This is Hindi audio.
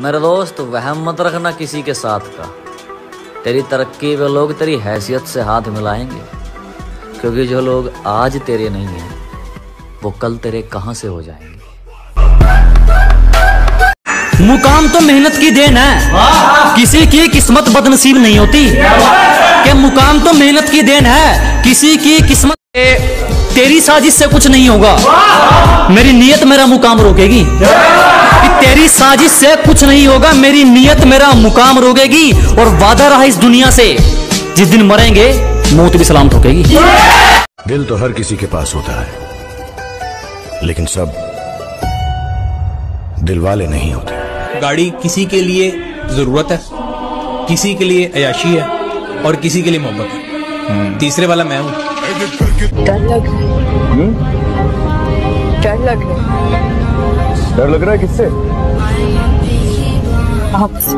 मेरे दोस्त, वहम मत रखना किसी के साथ का। तेरी तरक्की वे लोग तेरी हैसियत से हाथ मिलाएँगे, क्योंकि जो लोग आज तेरे नहीं हैं, वो कल तेरे कहाँ से हो जाएँगे? मुकाम तो मेहनत की देन है। किसी की किस्मत बदनसीब नहीं होती। कि मुकाम तो मेहनत की देन है, किसी की किस्मत तेरी साजिश से कुछ नहीं होगा। मेरी नीयत मेरा मुकाम रोकेगी। तेरी साजिश से कुछ नहीं होगा मेरी नीयत मेरा मुकाम रोकेगी और वादा रहा इस दुनिया से। जिस दिन मरेंगे मौत भी सलाम ठोकेगी दिल तो हर किसी के पास होता है लेकिन सब दिल वाले नहीं होते। गाड़ी किसी के लिए ज़रूरत है किसी के लिए अयाशी है और किसी के लिए मोहब्बत है। तीसरे वाला मैं हूँ। डर लग है लग रहा है। डर लग रहा है किससे? आपसे